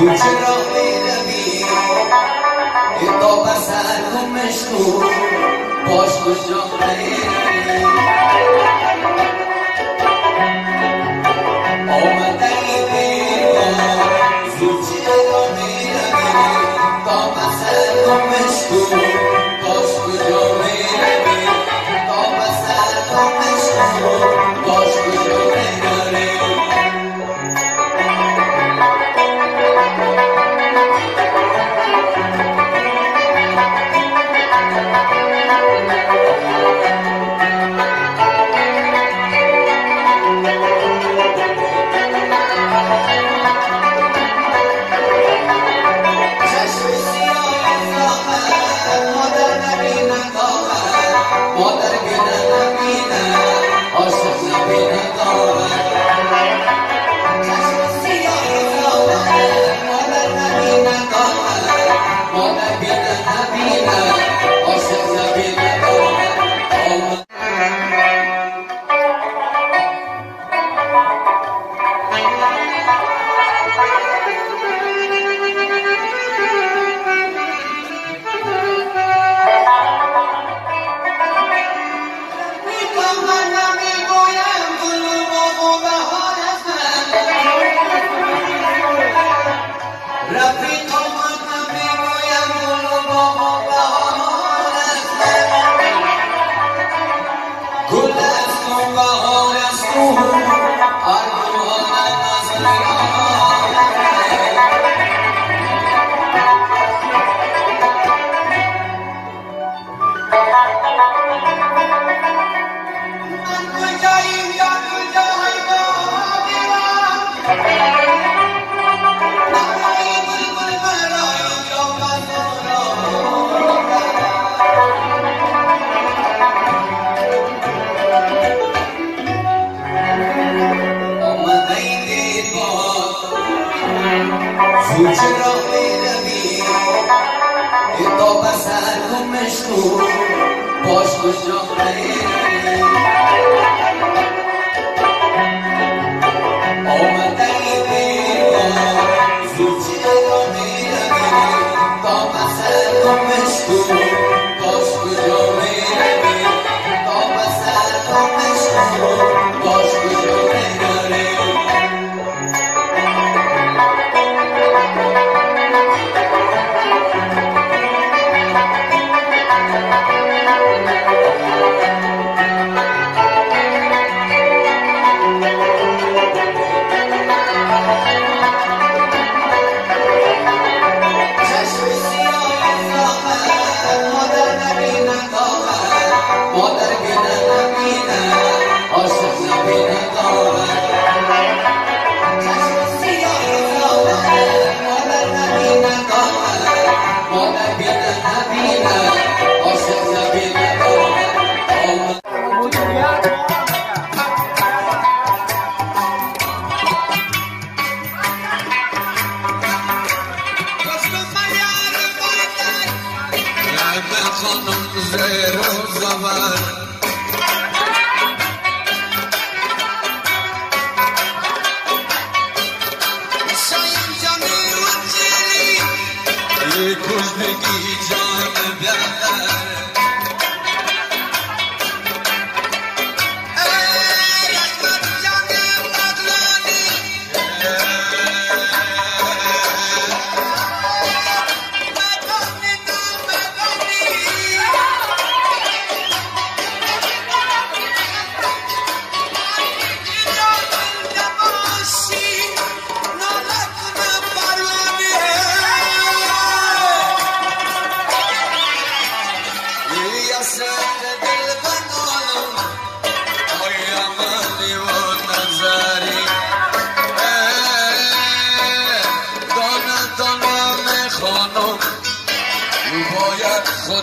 O te roubei da vida Eu tô passar com o meu chão Posso te roubar Eu te roubei da vida Tô passar com o meu chão future खुश की जान प्यार